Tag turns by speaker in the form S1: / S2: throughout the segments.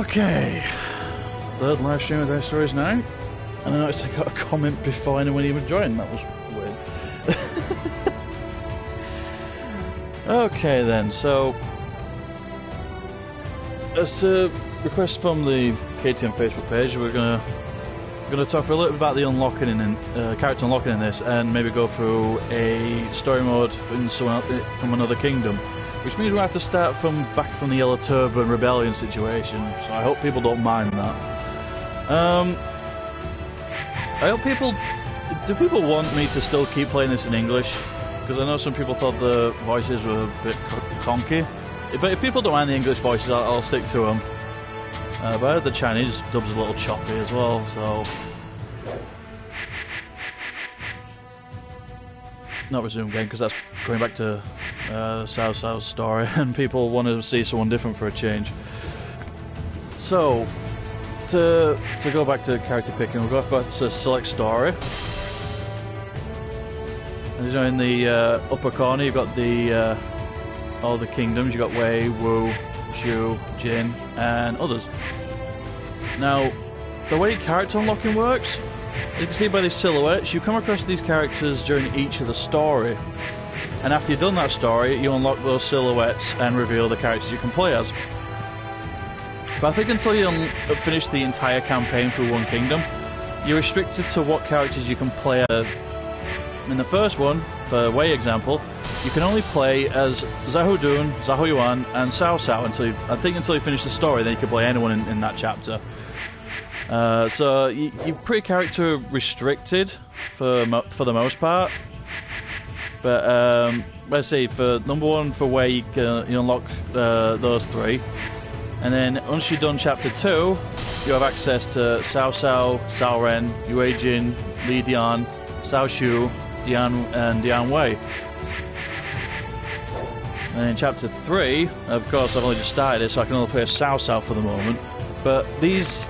S1: Okay. Third live stream of Dice Stories now. And I noticed I got a comment before anyone even joined. That was weird. okay then, so as a request from the KTM Facebook page, we're gonna we're gonna talk for a little bit about the unlocking and uh, character unlocking in this, and maybe go through a story mode from from another kingdom, which means we have to start from back from the Yellow Turban Rebellion situation. So I hope people don't mind that. Um, I hope people. Do people want me to still keep playing this in English? Because I know some people thought the voices were a bit conky. But if people don't mind the English voices, I'll, I'll stick to them. Uh, but I heard the Chinese dub's a little choppy as well, so. Not resume game because that's going back to uh, South South story, and people want to see someone different for a change. So, to to go back to character picking, we've got back to select story. And you know, in the uh, upper corner, you've got the uh, all the kingdoms. You've got Wei, Wu, Shu, Jin, and others. Now, the way character unlocking works, you can see by these silhouettes, you come across these characters during each of the story. And after you've done that story, you unlock those silhouettes and reveal the characters you can play as. But I think until you finish the entire campaign through one kingdom, you're restricted to what characters you can play as. In the first one, for Wei example, you can only play as Xiahou Dun, Xiahou Yuan, and Cao Cao until you, I think until you finish the story. Then you can play anyone in, in that chapter. Uh, so you, are pretty character restricted for for the most part. But um, let's see, for number one for where you, can, you unlock uh, those three, and then once you've done chapter two, you have access to Cao Cao, Cao Ren, Yue Jin, Li Dian, Cao Shu, Dian, and Dian Wei. And in chapter 3, of course, I've only just started it, so I can only play Cao Cao for the moment. But these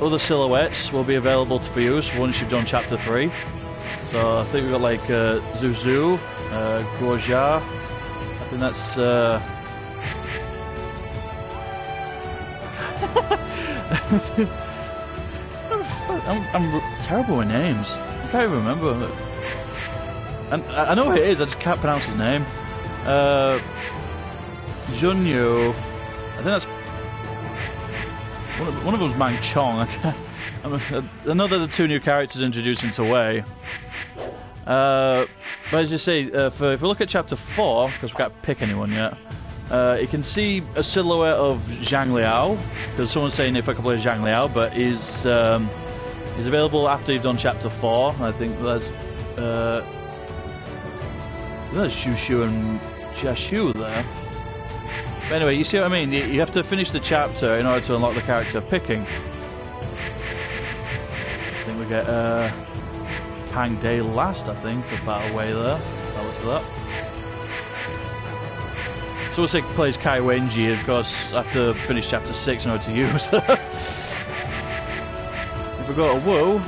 S1: other silhouettes will be available for use once you've done chapter 3. So I think we've got like uh, Xu Zhu, uh, Guo Jia. I think that's. Uh... I'm, I'm, terrible with names. I can't even remember. And I know who it is, I just can't pronounce his name. Uh, Xun Yu. I think that's one of, one of them's Man Chong. Another of the two new characters introduced into Wei. Uh, but as you say, uh, for, if we look at chapter 4, because we can't pick anyone yet, uh, you can see a silhouette of Zhang Liao, because someone's saying if I can play Zhang Liao, but he's, um, he's available after you've done chapter 4. I think there's, uh, Shu Shu and Jia Xu there. But anyway, you see what I mean? You, you have to finish the chapter in order to unlock the character picking. I think we get uh, Pang De last, I think, about away there. That looks that. So we'll say plays Cai Wenji, of course, after finish chapter 6 in order to use. if we go to Wu,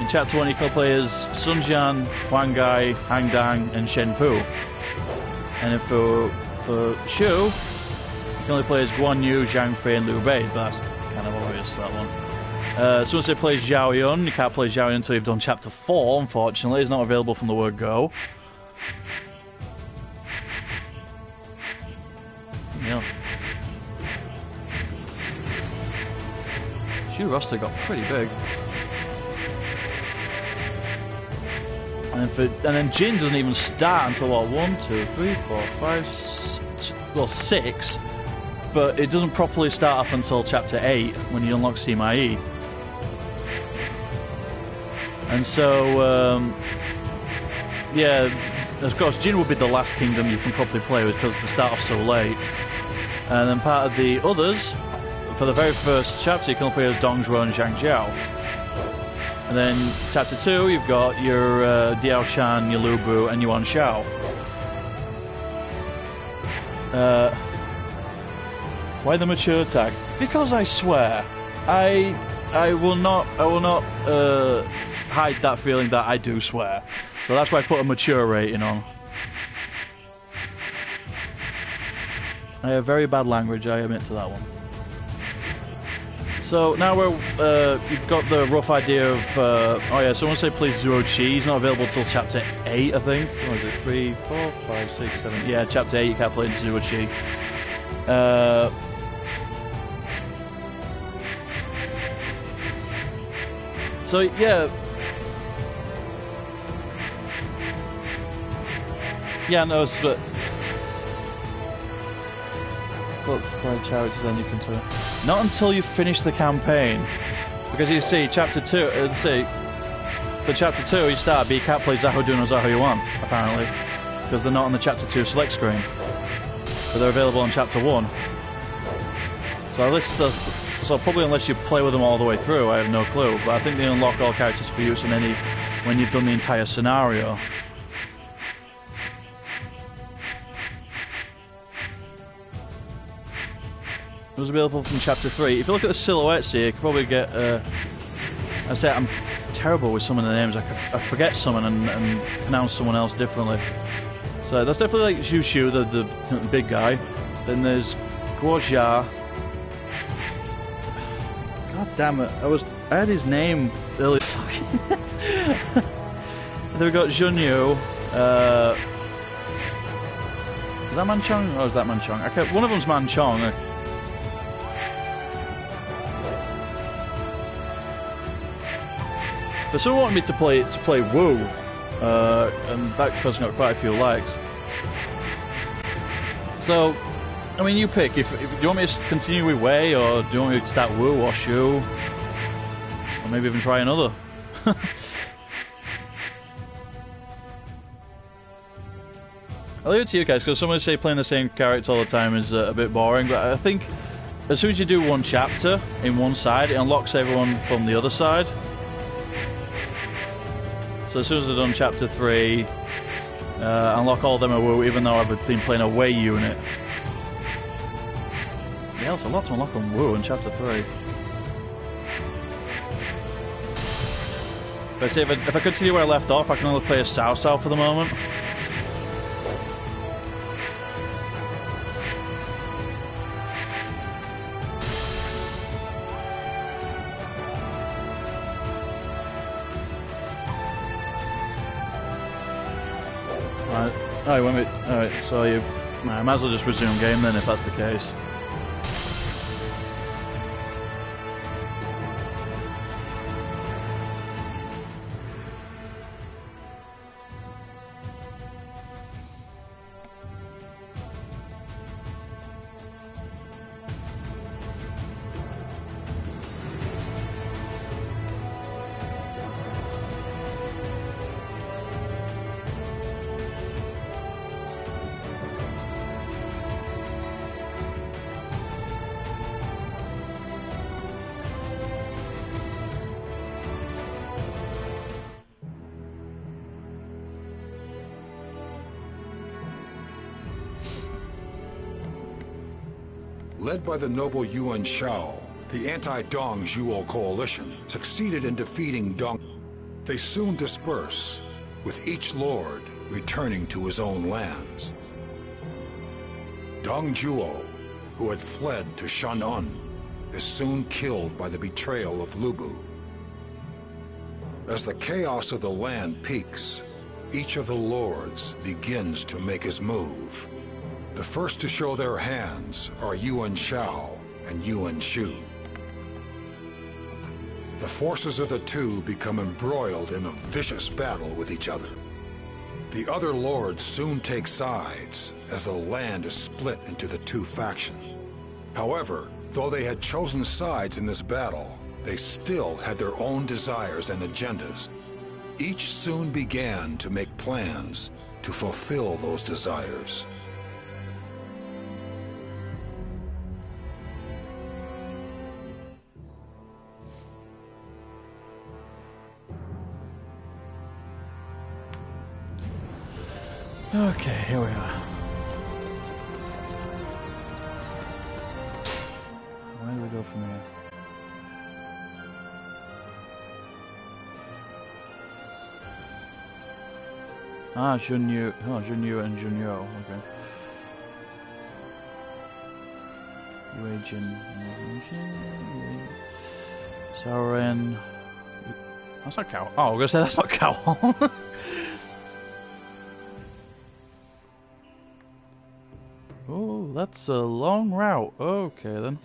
S1: in chapter 1 you can play as Sun Jian, Huang Gai, Han Dang, and Cheng Pu. And if we for Shu, he can only play as Guan Yu, Zhang Fei, and Liu Bei, but that's kind of obvious, that one. Uh, someone said plays Zhao Yun. You can't play Zhao Yun until you've done chapter 4, unfortunately. It's not available from the word go. Yeah. Shu roster got pretty big. And, for, and then Jin doesn't even start until what? One, two, three, four, five, well, six, but it doesn't properly start off until chapter eight when you unlock Yi. And so, um, yeah, of course, Jin will be the last kingdom you can probably play with because the start off so late. And then part of the others, for the very first chapter, you can play as Dong Zhuo and Zhang Zhao. And then chapter two, you've got your uh, Diao Chan, your Lu Bu, and Yuan Shao. Uh, why the mature tag? Because I swear, I I will not I will not uh, hide that feeling that I do swear. So that's why I put a mature rating on. I have very bad language. I admit to that one. So now we're uh, you've got the rough idea of uh, oh yeah someone say please Chi he's not available till chapter eight I think what is it three four five six seven yeah chapter eight you can't play into Zuo Chi. Uh, so yeah. Yeah, no, it's but play charities then you can turn. Not until you finish the campaign. Because you see, chapter 2, uh, see, for chapter 2 you start, but you can't play or Zaho Yuan, apparently. Because they're not on the chapter 2 select screen. But they're available on chapter 1. So this does, so probably unless you play with them all the way through, I have no clue. But I think they unlock all characters for use in any, when you've done the entire scenario. It was available from chapter 3. If you look at the silhouettes here, you can probably get. Uh, I say I'm terrible with some of the names. I, I forget someone and, and, pronounce someone else differently. So that's definitely like Shu, the, the, big guy. Then there's Guo God damn it! I was I had his name earlier. then we got Xun Yu. Uh, is that Man Chong or is that Man Chong? Okay, one of them's Man Chong. But someone wanted me to play to play Wu, uh, and that person got quite a few likes. So, I mean, you pick. If, if, do you want me to continue with Wei, or do you want me to start Wu or Shu, or maybe even try another? I'll leave it to you guys because someone say playing the same character all the time is uh, a bit boring. But I think as soon as you do one chapter in one side, it unlocks everyone from the other side. So as soon as I've done chapter 3, uh, unlock all them a woo, even though I've been playing a way unit. Yeah, there's a lot to unlock on woo in chapter 3. But say, if I, if I continue where I left off, I can only play a Cao Cao for the moment. Alright, so you, I might as well just resume game then if that's the case.
S2: By the noble Yuan Shao, the anti-Dong Zhuo coalition succeeded in defeating Dong. They soon disperse, with each lord returning to his own lands. Dong Zhuo, who had fled to Chang'an, is soon killed by the betrayal of Lu Bu. As the chaos of the land peaks, each of the lords begins to make his move. The first to show their hands are Yuan Shao and Yuan Shu. The forces of the two become embroiled in a vicious battle with each other. The other lords soon take sides as the land is split into the two factions. However, though they had chosen sides in this battle, they still had their own desires and agendas. Each soon began to make plans to fulfill those desires.
S1: Okay, here we are. Where do we go from here? Ah, Xun Yu. Oh, Xun Yu and Xun You. Okay. Yue Jin. Sauron. That's not cow. Oh, I'm gonna say that's not cow. that's a long route. Okay then.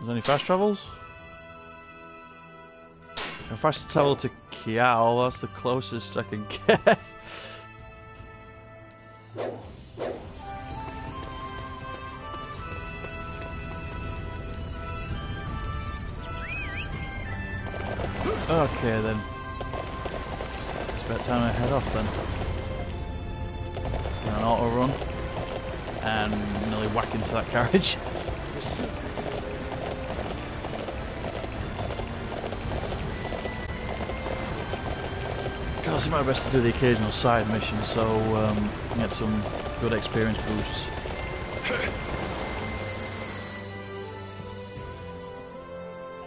S1: Is there any fast travels? If I travel to Kiao, that's the closest I can get. Whack into that carriage. I'll see my best to do the occasional side mission so um, get some good experience boosts.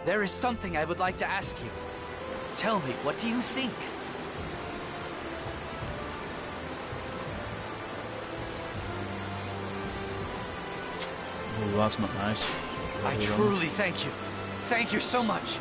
S3: There is something I would like to ask you. Tell me, what do you think?
S1: That's not nice.
S3: I truly thank you. Thank you so much.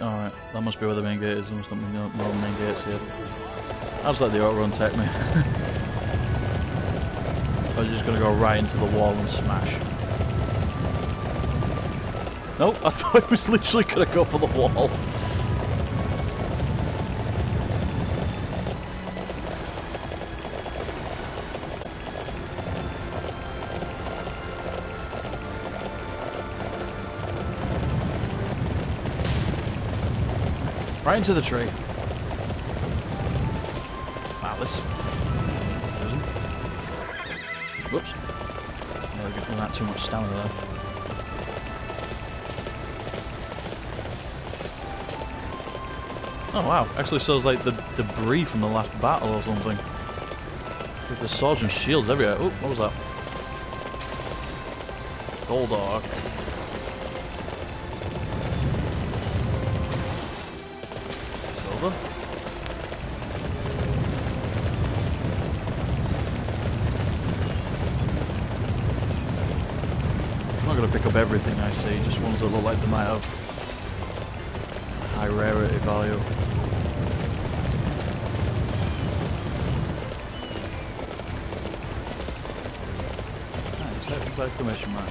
S1: Alright, that must be where the main gate is. There must not be no more main gates here. I'll the auto run take me. I was just gonna go right into the wall and smash. Nope, I thought it was literally gonna go for the wall. Right into the tree. Wow, this. Whoops. Never giving that too much stamina there. Oh wow, actually shows like the debris from the last battle or something. With the swords and shields everywhere. Oh, what was that? Goldar, oh, okay. Everything I see, just ones that look like they might have high rarity value. That exclamation mark?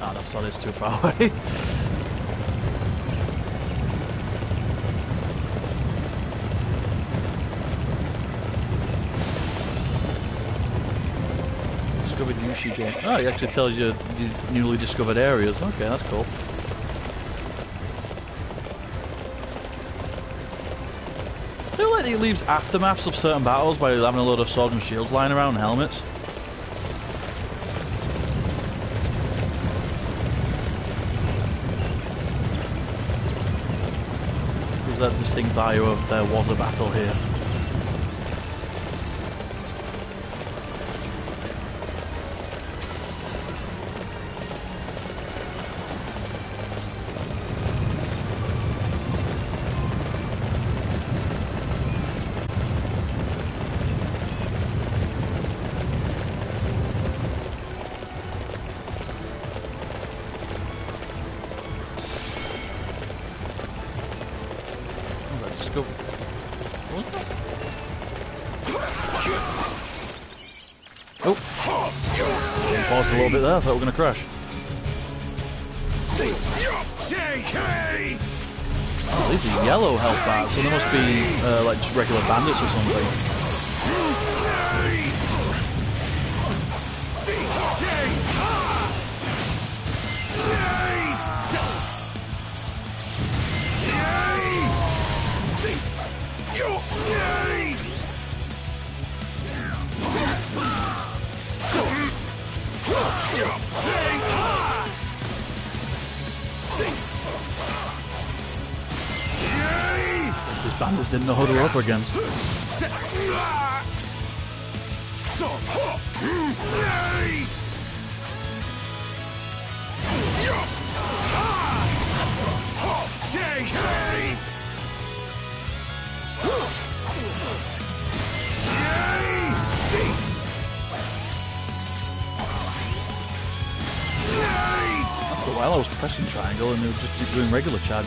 S1: Ah, that's that is too far away. Yushi. Oh, it actually tells you you newly discovered areas. Okay, that's cool. I feel like he leaves aftermaths of certain battles by having a load of swords and shields lying around and helmets. Gives that distinct value of uh, there was a battle here. I thought we were to crash. Oh, these are yellow health bars, so they must be uh, like just regular bandits or something. This just didn't know who to go up against. A while I was pressing triangle and they were just doing regular charge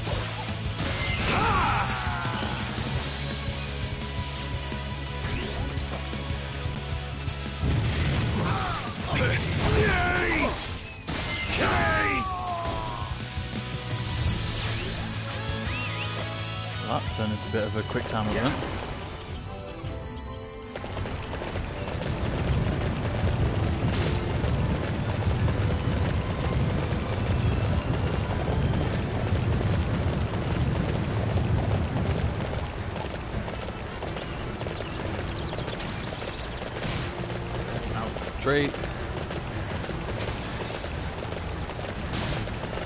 S1: That turned into a bit of a quick time event.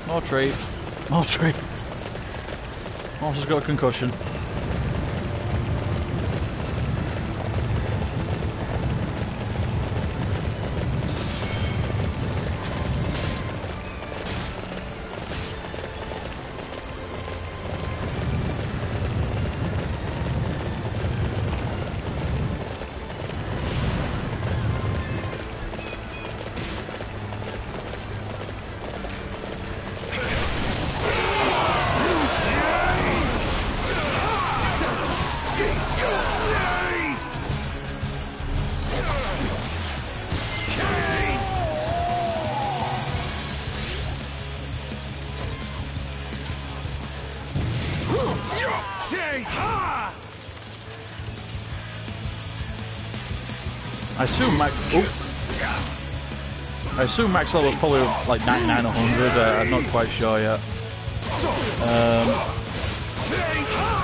S1: More tree. More tree. Horse has got a concussion. Assume Max. Oh. I assume Max level was probably like 99 or 100. Uh, I'm not quite sure yet. Um,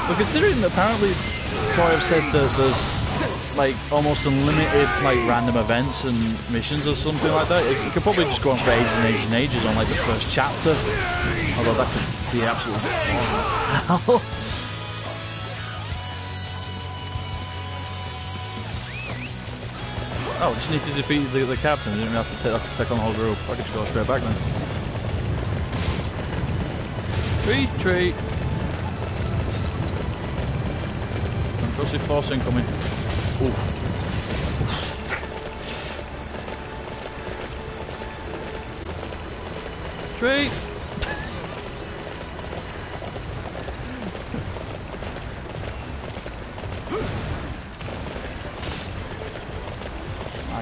S1: but considering apparently Troy have said that there's like almost unlimited like random events and missions or something like that, it, it could probably just go on for ages and ages and ages on like the first chapter. Although that could be absolutely horrible. Oh, just need to defeat the, the captain. You didn't have to, to take on the whole group. I could just go straight back then. Treat, treat. Concussive force incoming. Oof. Treat.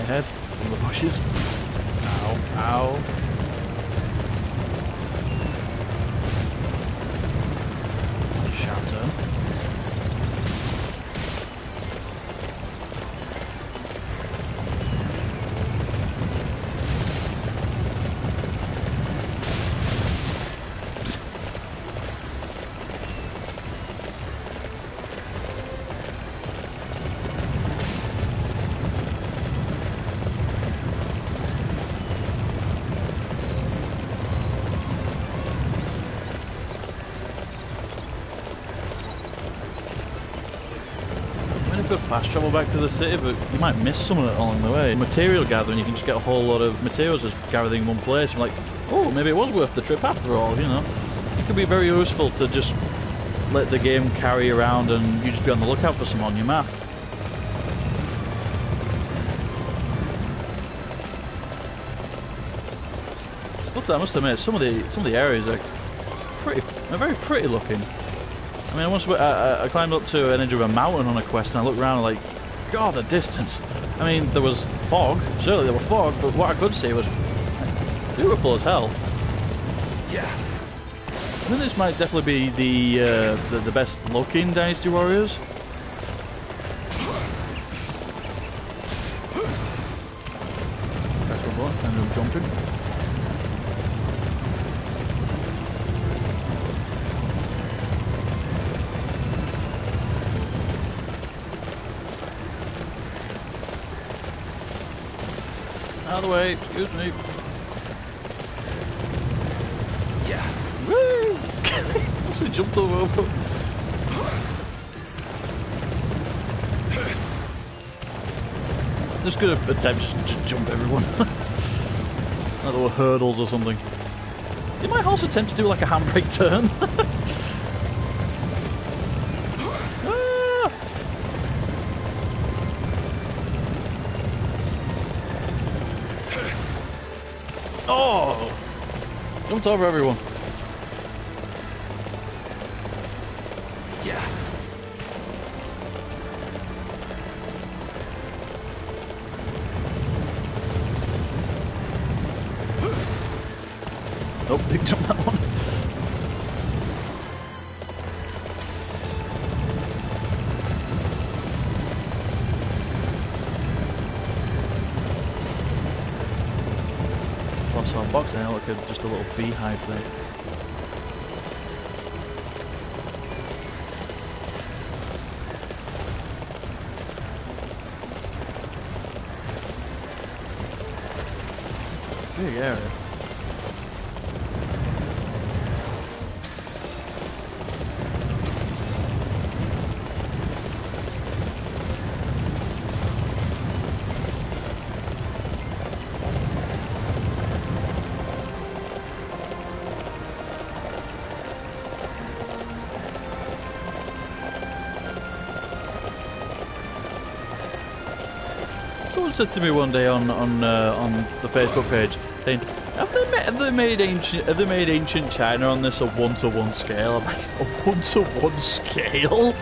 S1: Head from the bushes. Fast travel back to the city, but you might miss some of it along the way. Material gathering, you can just get a whole lot of materials just gathered in one place. You're like, oh, maybe it was worth the trip after all, you know. It can be very useful to just let the game carry around and you just be on the lookout for some on your map. Also, I must admit, some of the some of the areas are pretty, they're very pretty looking. I mean, I once went- I, climbed up to an edge of a mountain on a quest, and I looked around like, God, the distance. I mean, there was fog. Certainly, there was fog, but what I could see was beautiful as hell.
S3: Yeah.
S1: I think this might definitely be the uh, the, the best looking Dynasty Warriors. Out of the way, excuse me.
S3: Yeah.
S1: Woo! also jumped over. Just gonna attempt to jump everyone. like little hurdles or something. Did my also attempt to do like a handbrake turn. Jumped over everyone. Beehive there. Someone said to me one day on on uh, on the Facebook page, saying, "Have they, ma- have they made ancient have they made ancient China on this a one to one scale?" I'm like, "A one to one scale?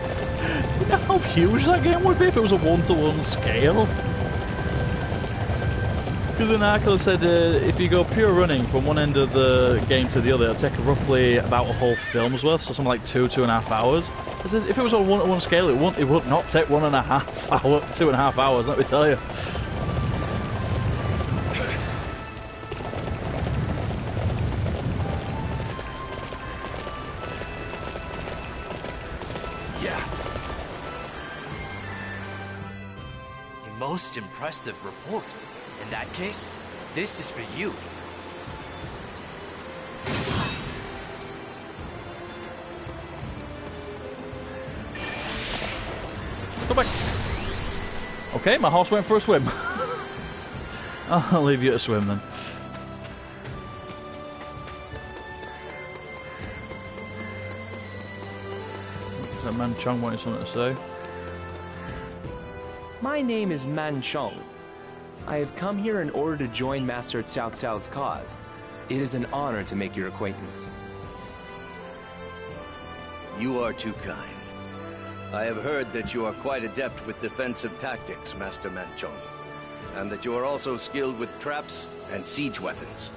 S1: you know how huge that game would be if it was a one to one scale?" Because an article said uh, if you go pure running from one end of the game to the other, it'll take roughly about a whole film's worth, so something like two, two and a half hours. Says if it was on one to one scale, it wouldn't, it would not take one and a half hour, two and a half hours. Let me tell you.
S3: Yeah. A most impressive report. In that case, this is for you.
S1: Okay, my horse went for a swim. I'll leave you to swim then. Is that Man Chong wanting something to say?
S4: My name is Man Chong. I have come here in order to join Master Cao Cao's cause. It is an honor to make your acquaintance.
S5: You are too kind. I have heard that you are quite adept with defensive tactics, Master Man Chong, and that you are also skilled with traps and siege weapons.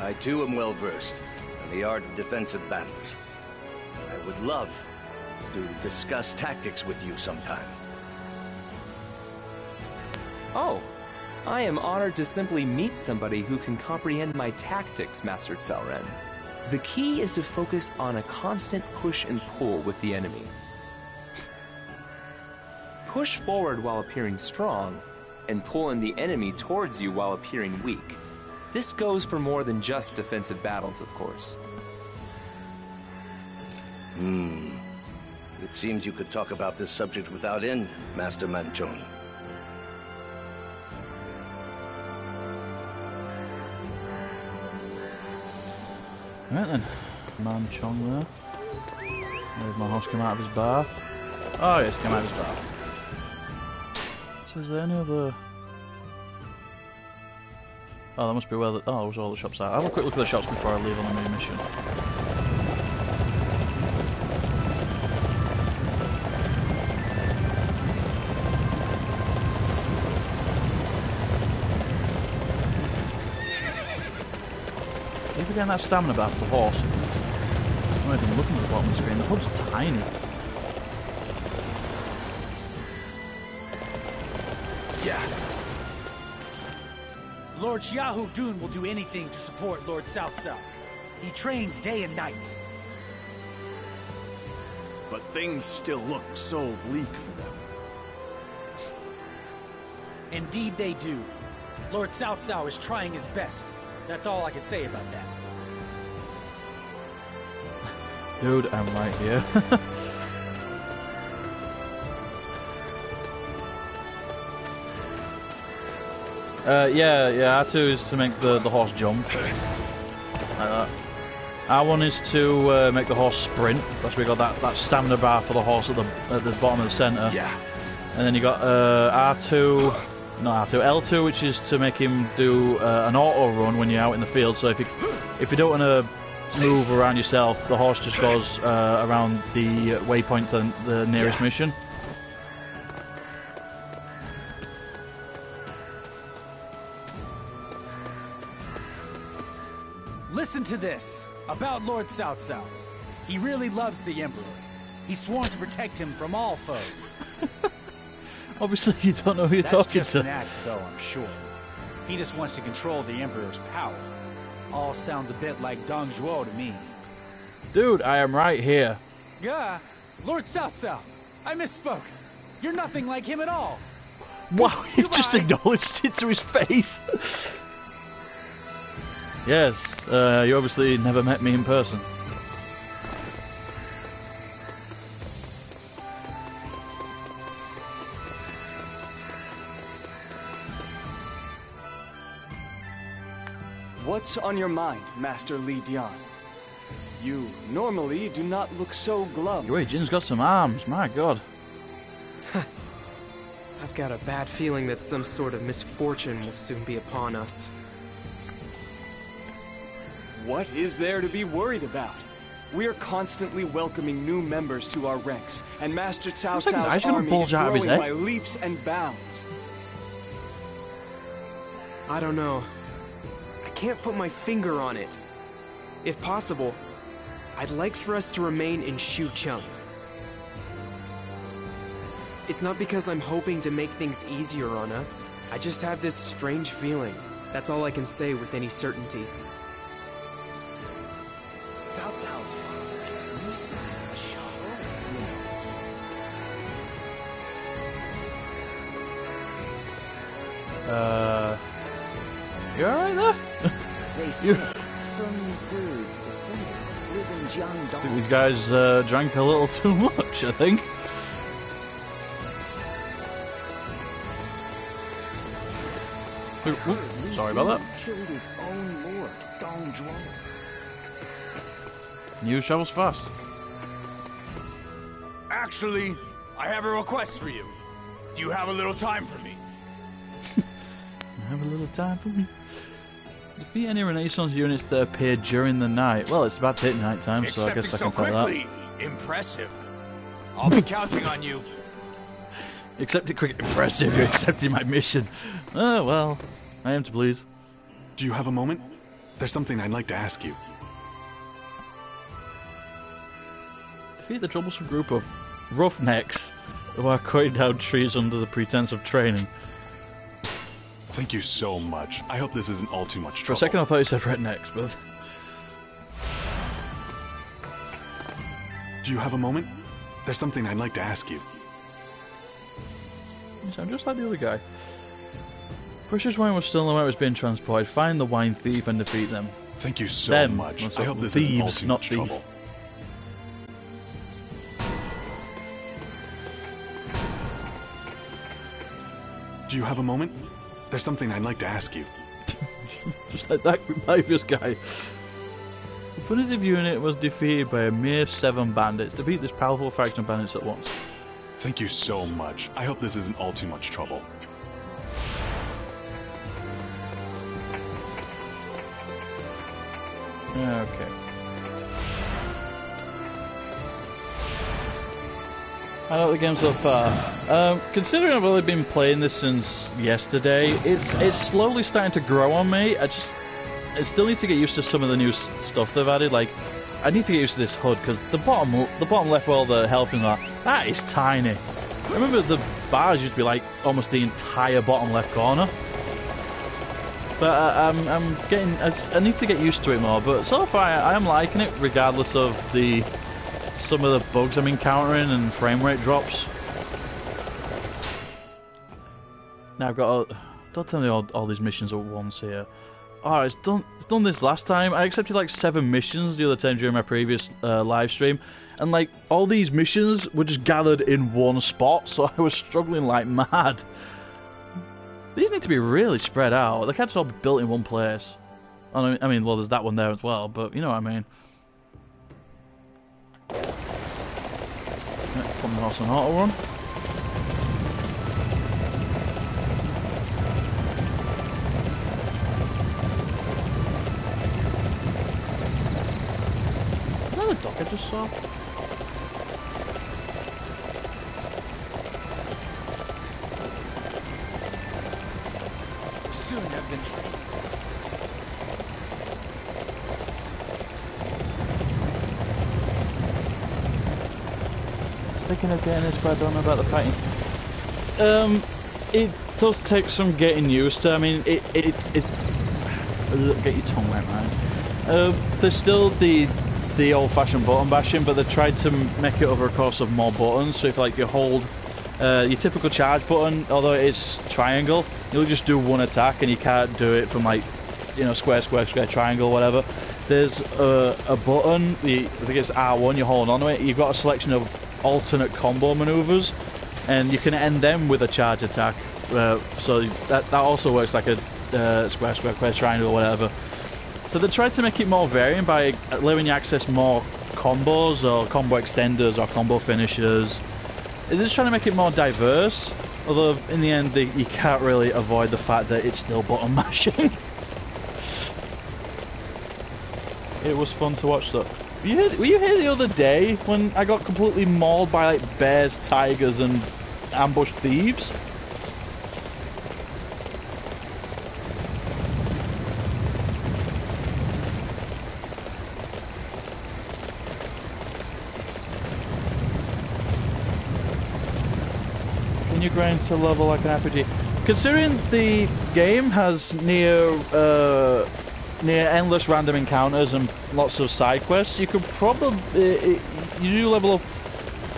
S5: I too am well versed in the art of defensive battles. I would love to discuss tactics with you sometime.
S4: Oh, I am honored to simply meet somebody who can comprehend my tactics, Master Cao Ren. The key is to focus on a constant push and pull with the enemy. Push forward while appearing strong, and pull in the enemy towards you while appearing weak. This goes for more than just defensive battles, of course.
S5: Hmm. It seems you could talk about this subject without end, Master Man Chong.
S1: Right then, Man Chong there. There's my horse come out of his bath. Oh yes, come out of his bath. So is there any other... Oh, that must be where the... Oh, those are all the shops are. I'll have a quick look at the shops before I leave on the new mission. If getting that stamina back for the horse? I'm not even looking at the bottom of the screen. The hub's tiny.
S3: Yeah.
S6: Lord Xiahou Dun will do anything to support Lord Cao Cao. He trains day and night.
S7: But things still look so bleak for them.
S6: Indeed they do. Lord Cao Cao is trying his best. That's all I can say about that.
S1: Dude, I'm right here. uh, yeah, yeah, R2 is to make the, the horse jump. Like that. R1 is to uh, make the horse sprint. That's where we got that, that stamina bar for the horse at the, at the bottom of the centre.
S3: Yeah.
S1: And then you got uh, R2, not R2, L2, which is to make him do uh, an auto run when you're out in the field. So if you if you don't want to move around yourself, the horse just goes uh, around the waypoint to the nearest
S3: Yeah.
S1: mission.
S6: Listen to this about Lord Cao Cao. He really loves the Emperor. He's sworn to protect him from all foes.
S1: Obviously, you don't know who you're
S6: That's
S1: talking
S6: just an
S1: to.
S6: act, though, I'm sure. He just wants to control the Emperor's power. All sounds a bit like Dong Zhuo to me.
S1: Dude, I am right here.
S6: Yeah, Lord Cao Cao. I misspoke. You're nothing like him at all.
S1: Wow, he just acknowledged it to his face. yes, uh, you obviously never met me in person.
S8: What's on your mind, Master Li Dian? You normally do not look so glum.
S1: Wait, Jin's got some arms. My God.
S9: I've got a bad feeling that some sort of misfortune will soon be upon us.
S8: What is there to be worried about? We are constantly welcoming new members to our ranks, and Master Cao
S1: Looks like his eyes
S8: Cao's
S1: gonna
S8: army is
S1: out of his
S8: growing
S1: head.
S8: by leaps and bounds.
S9: I don't know. I can't put my finger on it. If possible, I'd like for us to remain in Shu Shucheng. It's not because I'm hoping to make things easier on us. I just have this strange feeling. That's all I can say with any certainty.
S10: Cao Cao's father used to have a shop.
S1: Uh, you alright there?
S10: They say Sun Tzu's descendants live in
S1: I think
S10: Jiangdong.
S1: these guys uh, drank a little too much, I think. Oop, oop, Sorry about that.
S10: Killed his own lord, Dong Zhuo.
S1: News travels fast.
S7: Actually, I have a request for you. Do you have a little time for me?
S1: Have a little time for me. Defeat any Renaissance units that appear during the night. Well, it's about to hit night time, so I
S7: Accepting
S1: guess I
S7: so
S1: can tell
S7: quickly. Impressive. I'll be counting on you.
S1: that. Accept it quick. Impressive, you're accepting my mission. Oh, well, I am to please.
S11: Do you have a moment? There's something I'd like to ask you.
S1: Defeat the troublesome group of roughnecks who are cutting down trees under the pretense of training.
S11: Thank you so much. I hope this isn't all too much
S1: For a
S11: trouble.
S1: second, I thought you said rednecks, but
S11: Do you have a moment? There's something I'd like to ask you.
S1: I'm just like the other guy. Precious wine was stolen in it was being transported. Find the wine thief and defeat them.
S11: Thank you so
S1: Them.
S11: much. I hope this isn't all too
S1: not
S11: much
S1: thief.
S11: trouble. Do you have a moment? There's something I'd like to ask you.
S1: Just like that previous guy. The punitive unit was defeated by a mere seven bandits. Defeat this powerful faction of bandits at once.
S11: Thank you so much. I hope this isn't all too much trouble.
S1: Okay. I like the game so far. Um, considering I've only been playing this since yesterday, it's it's slowly starting to grow on me. I just I still need to get used to some of the new stuff they've added. Like, I need to get used to this HUD because the bottom, the bottom left where all the health and that, that is tiny. I remember the bars used to be like almost the entire bottom left corner. But uh, I'm, I'm getting, I need to get used to it more. But so far, I, I am liking it, regardless of the some of the bugs I'm encountering and frame rate drops. Now I've got. All, don't tell me all, all these missions at once here. Oh, it's done. It's done this last time. I accepted like seven missions the other time during my previous uh, live stream, and like all these missions were just gathered in one spot, so I was struggling like mad. These need to be really spread out. They can't just all be built in one place. I mean, well, there's that one there as well, but you know what I mean. Put my horse on auto run. Is that a dock I just saw?
S6: Soon have been trained.
S1: Of getting this, but I don't know about the fighting. Um, it does take some getting used to. I mean, it it it. Get your tongue right, man. Uh, there's still the the old-fashioned button bashing, but they tried to make it over a course of more buttons. So if like you hold uh, your typical charge button, although it's triangle, you'll just do one attack, and you can't do it from like you know square, square, square, triangle, whatever. There's a, a button, the, I think it's R1, You're holding on to it. You've got a selection of alternate combo maneuvers, and you can end them with a charge attack. Uh, so that that also works like a uh, square, square, square, triangle, or whatever. So they tried to make it more varying by allowing you access more combos or combo extenders or combo finishers. They're just trying to make it more diverse. Although in the end, they, you can't really avoid the fact that it's still button mashing. it was fun to watch though. Were you, here, were you here the other day when I got completely mauled by like bears, tigers, and ambushed thieves? Can you grind to level like an RPG? Considering the game has near uh, near endless random encounters and lots of side quests, you could probably uh, you do level up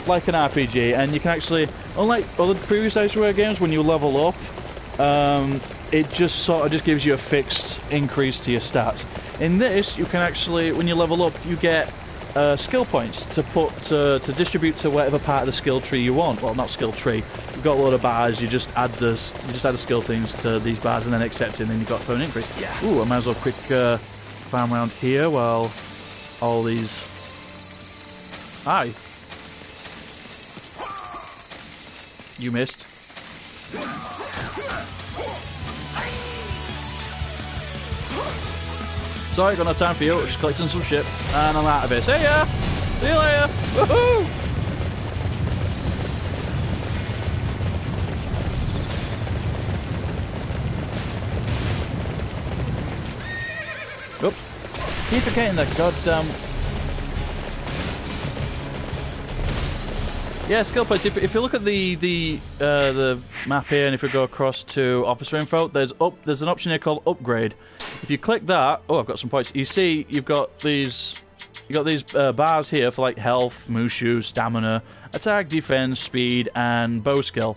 S1: like an RPG, and you can actually, unlike other previous Iceware games, when you level up, um, it just sort of just gives you a fixed increase to your stats. In this, you can actually, when you level up, you get uh, skill points to put to, to distribute to whatever part of the skill tree you want. Well, not skill tree. Got a load of bars. You just add the you just add the skill things to these bars and then accept it, and then you've got an increase.
S3: Yeah.
S1: Ooh, I might as well quick uh, farm around here while all these. Aye. You missed. Sorry, got no time for you. Just collecting some shit, and I'm out of here. See ya. See you later. Woohoo! Oops. Keep forgetting that goddamn. Yeah, skill points. If, if you look at the the uh, the map here, and if we go across to officer info, there's up there's an option here called upgrade. If you click that, oh, I've got some points. You see, you've got these you got these uh, bars here for like health, musou, stamina, attack, defense, speed, and bow skill.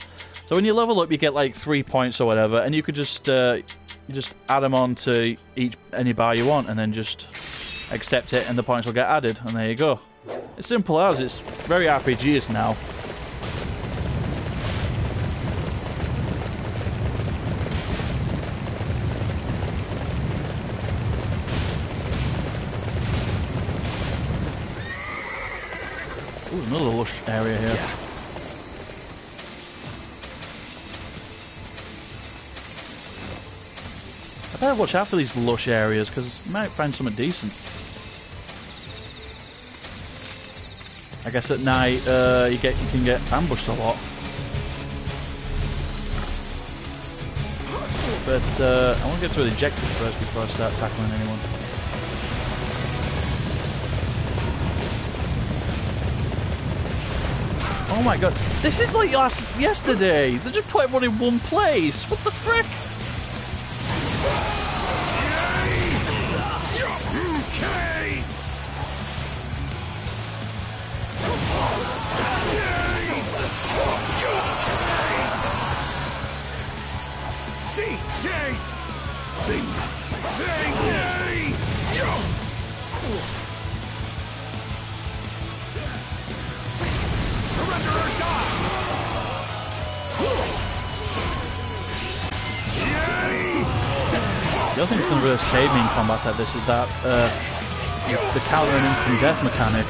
S1: So when you level up, you get like three points or whatever, and you could just uh, you just add them on to each any bar you want, and then just accept it, and the points will get added, and there you go. It's simple as it's very RPGish now. Ooh, another lush area here. I better watch out for these lush areas because I might find something decent. I guess at night uh, you get you can get ambushed a lot. But uh, I want to get to the objective first before I start tackling anyone. Oh my god, this is like last yesterday. They just put everyone in one place. What the frick? Save me in combats like this is that uh, the counter and instant death mechanic.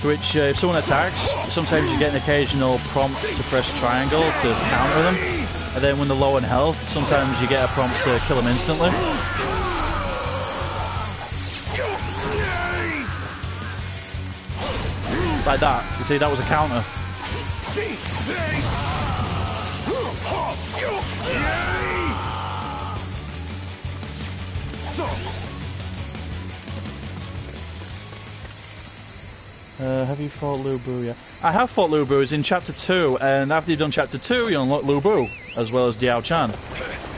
S1: To which, uh, if someone attacks, sometimes you get an occasional prompt to press triangle to counter them. And then when they're low in health, sometimes you get a prompt to kill them instantly. Like that. You see, that was a counter. Uh, have you fought Lu Bu yet? I have fought Lu Bu. It's in chapter 2, and after you've done chapter 2, you unlock Lu Bu, as well as Diao Chan.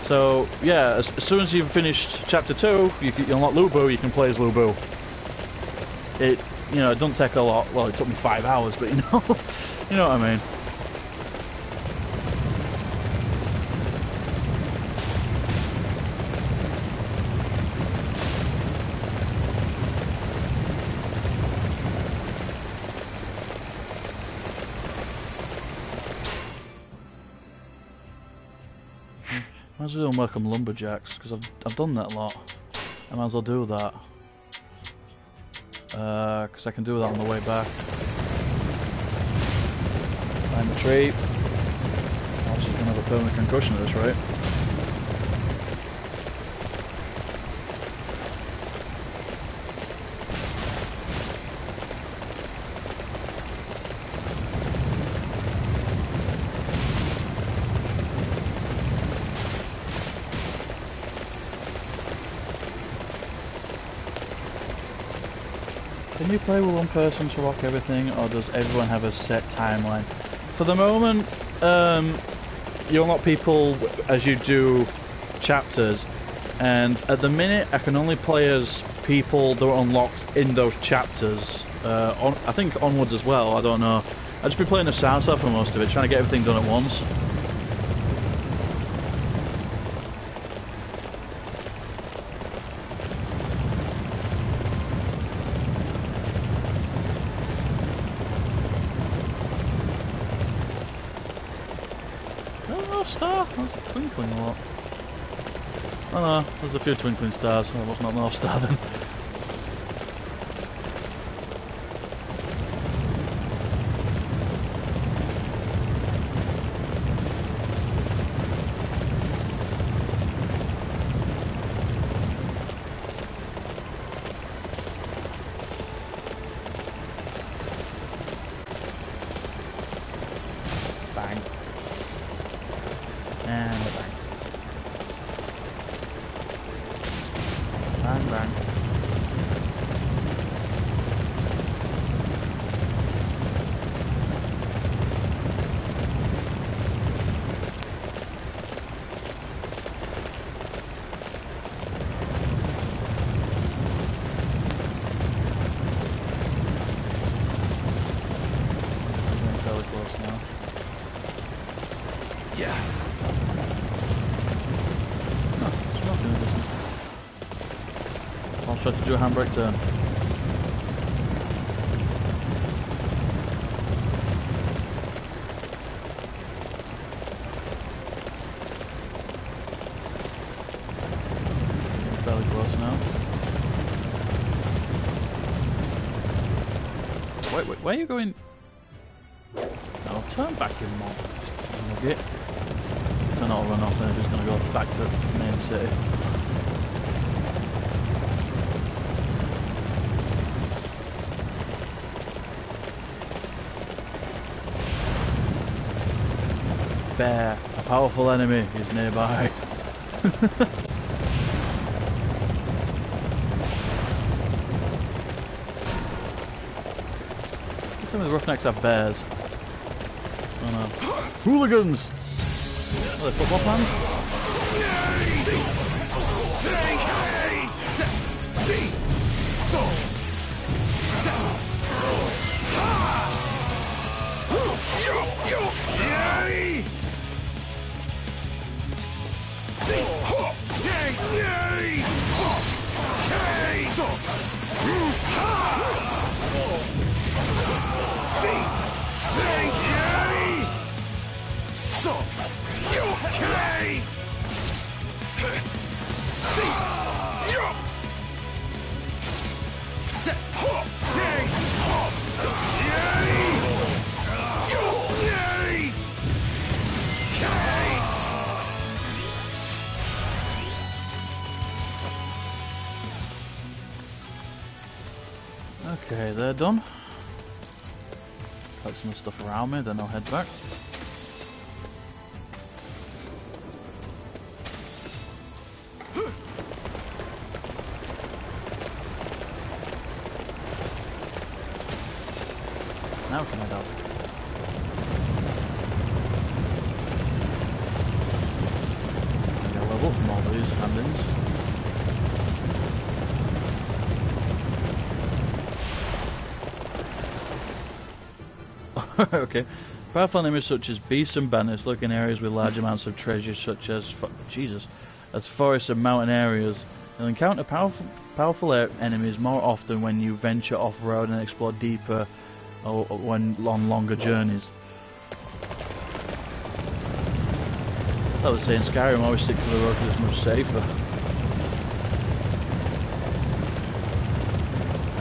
S1: So, yeah, as, as soon as you've finished chapter 2, you, you unlock Lu Bu, you can play as Lu Bu. It, you know, it doesn't take a lot. Well, it took me five hours, but you know, you know what I mean. As well welcome lumberjacks because I've I've done that a lot. I might as well do that. Uh, because I can do that on the way back. Climb the tree. I'm just gonna have a permanent concussion at this rate. You play with one person to rock everything, or does everyone have a set timeline? For the moment, um, you unlock people as you do chapters, and at the minute, I can only play as people that are unlocked in those chapters. Uh, on, I think onwards as well. I don't know. I just been playing the sound stuff for most of it, trying to get everything done at once. Oh, no, star. That's twinkling a lot. Oh a few twinkling stars. Oh, that's not North Star then. Bang. And a bang. Bang, bang. Getting fairly close now.
S7: Yeah.
S1: It's not doing this. I'll try to do a handbrake turn. Powerful enemy is nearby. Some of the Roughnecks have bears. Oh no. Hooligans! Oh, they football fans? Done. Collect some stuff around me, then I'll head back. okay. Powerful enemies such as beasts and bandits lurk in areas with large amounts of treasure, such as Jesus, as forests and mountain areas. You'll encounter powerful, powerful enemies more often when you venture off-road and explore deeper, or, or when on longer journeys. I was saying Skyrim always stick to the road because it's much safer.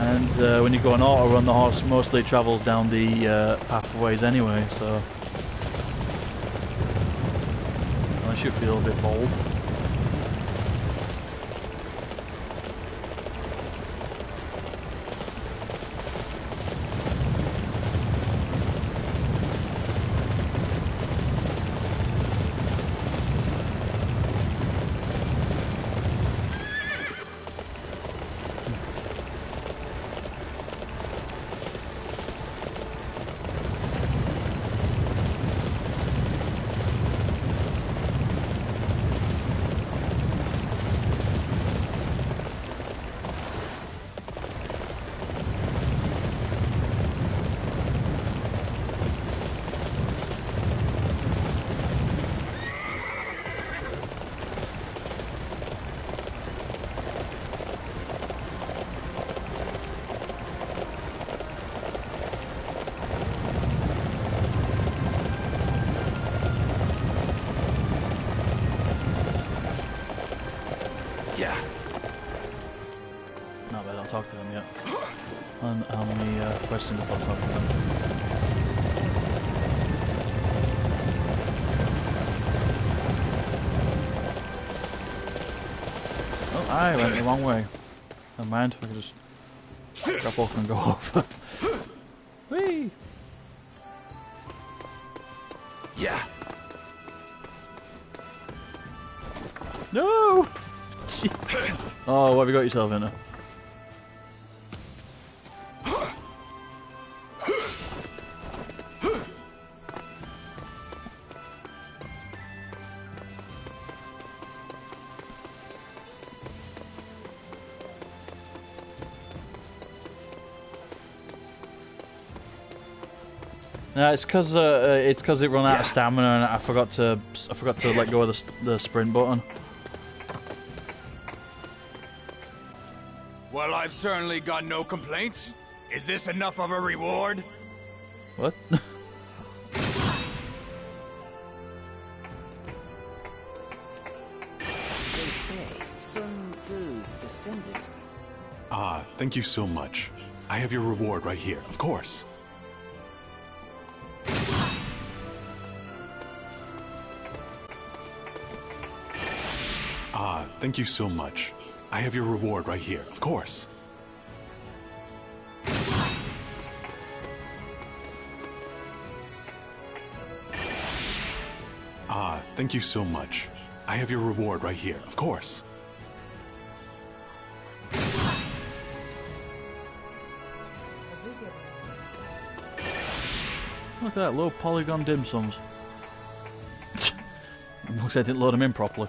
S1: And uh, when you go on auto run, the horse mostly travels down the uh, pathways anyway, so unless you feel a bit bold. The wrong way. Never mind, I can just drop off and go over. Whee!
S3: Yeah.
S1: No! oh, what have you got yourself into? No, it's because uh, uh, it's because it ran out of stamina and I forgot to I forgot to let go of the, the sprint button.
S7: Well, I've certainly got no complaints. Is this enough of a reward?
S1: What?
S10: They say Sun Tzu's descendants
S11: Ah, thank you so much. I have your reward right here, of course. Thank you so much. I have your reward right here, of course. Ah, thank you so much. I have your reward right here, of course.
S1: Look at that, low polygon dim sums. Looks like I didn't load them in properly.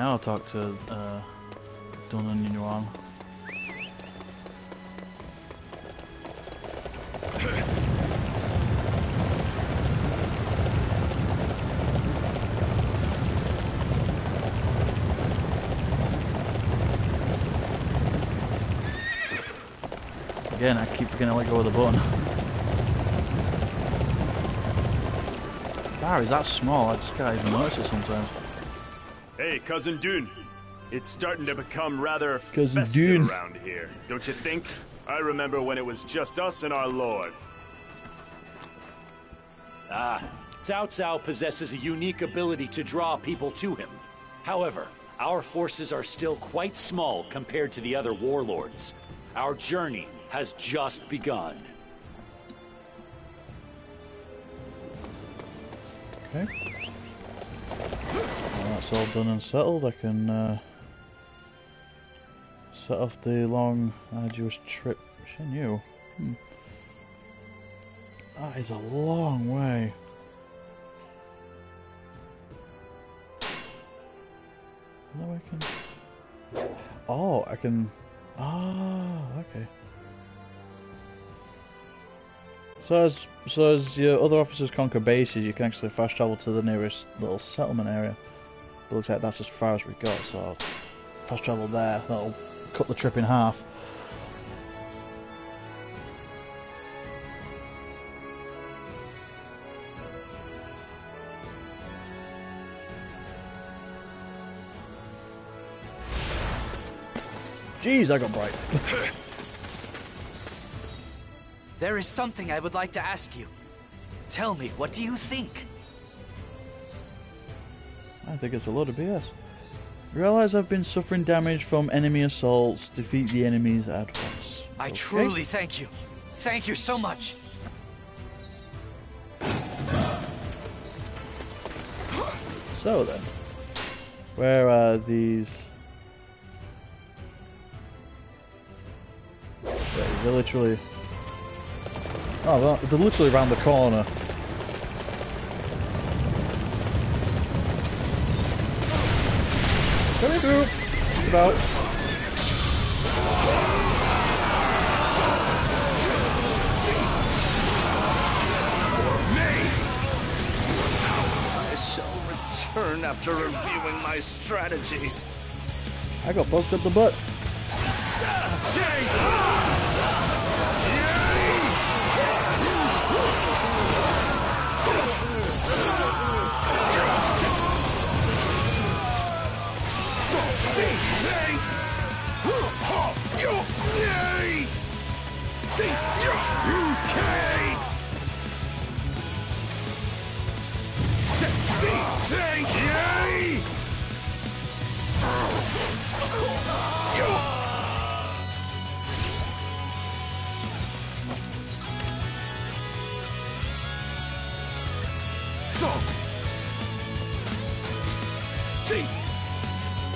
S1: Now I'll talk to uh, Dun and Yuan. Again, I keep forgetting to let go of the button. Bar is that small, I just can't even notice it sometimes.
S12: Hey, Cousin Dun. It's starting to become rather
S1: Cousin
S12: festive
S1: Dun.
S12: around here, don't you think? I remember when it was just us and our lord.
S6: Ah, Cao Cao possesses a unique ability to draw people to him. However, our forces are still quite small compared to the other warlords. Our journey has just begun.
S1: Okay. That's all done and settled. I can uh, set off the long, arduous trip. Shenyu. Hmm. That is a long way. No, I can. Oh, I can. Ah, okay. So as so as your other officers conquer bases, you can actually fast travel to the nearest little settlement area. Looks like that's as far as we got, so fast travel there. That'll cut the trip in half. Jeez, I got bright.
S3: There is something I would like to ask you. Tell me, what do you think?
S1: I think it's a load of BS. Realize I've been suffering damage from enemy assaults. Defeat the enemies at once.
S3: I
S1: Okay.
S3: truly thank you. Thank you so much.
S1: So then, where are these? They're literally. Oh, they're- they're literally around the corner. Coming through. Just About.
S5: I shall return after reviewing my strategy.
S1: I got poked up the butt.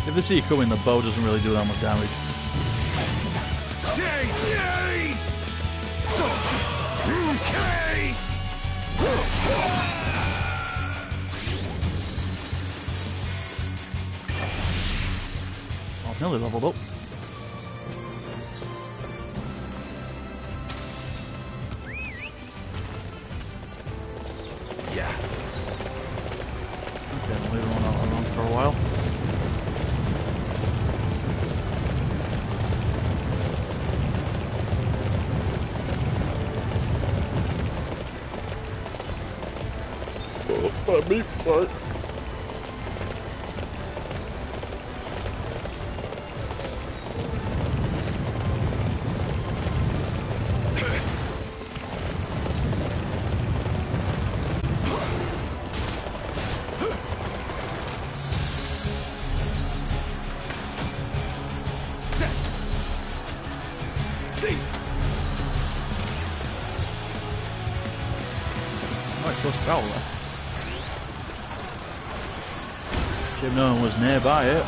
S1: If they see you coming, the bow doesn't really do that much damage. I've nearly leveled up.
S3: Yeah.
S1: Okay, I'll leave one out alone for a while. Oh, me, sorry. Quite no one was nearby it.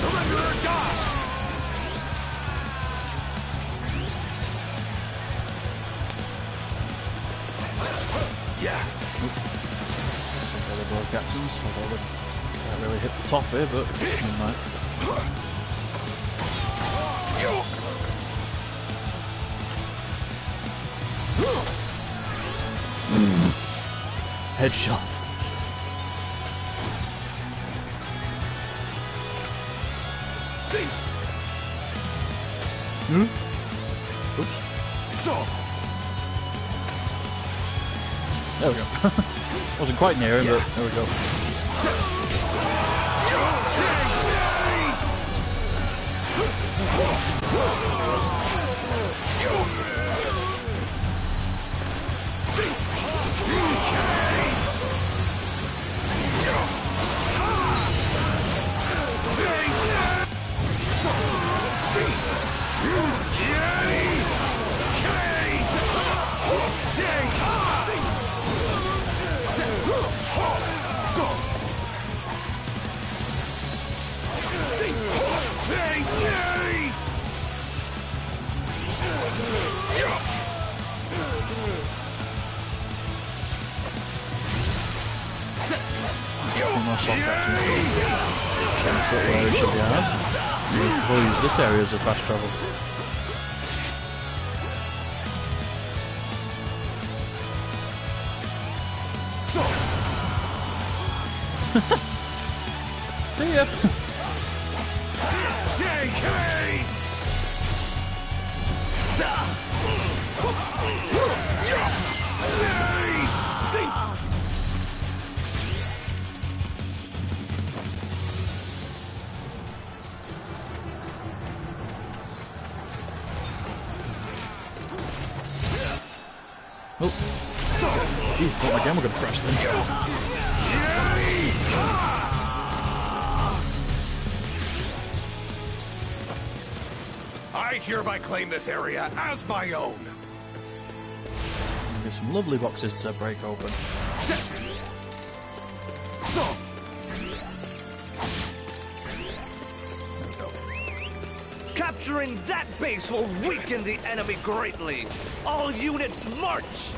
S7: Surrender or die! Yeah.
S1: The captains, although they can't really hit the top here, but never mind. Headshot.
S7: See?
S1: Hmm? Oops.
S7: So,
S1: There we go. Wasn't quite near him, but there we go. One should be at. We'll use this area as a fast travel. See ya.
S7: Hereby claim this area as my own.
S1: There's some lovely boxes to break open.
S7: So,
S13: Capturing that base will weaken the enemy greatly. All units march!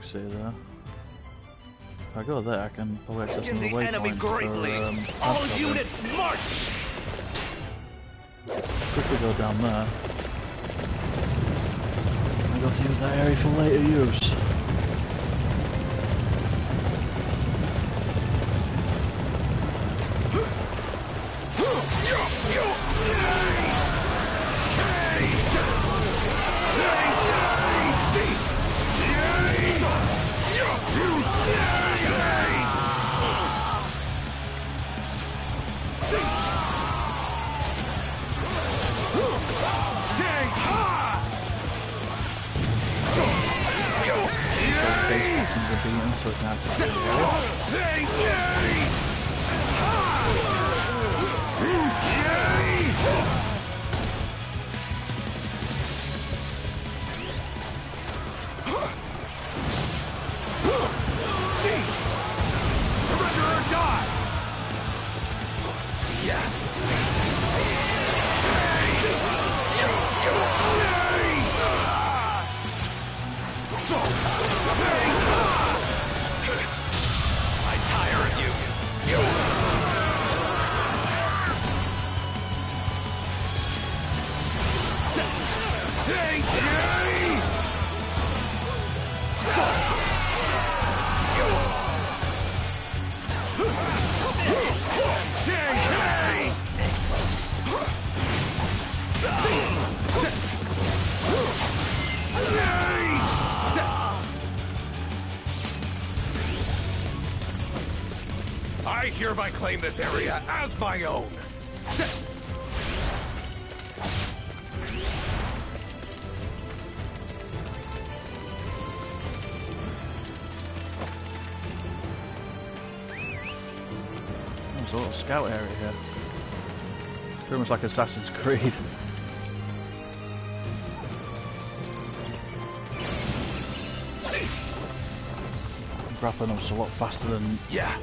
S1: There's another there. If I go there, I can probably access
S13: the enemy greatly.
S1: for, um,
S13: All units march!
S1: quickly go down there. I got to use that area for later use. So it's now to
S3: claim this area as my own.
S1: There's a little scout area here. Pretty much like Assassin's Creed. Grappling up's a lot faster than
S3: Yeah.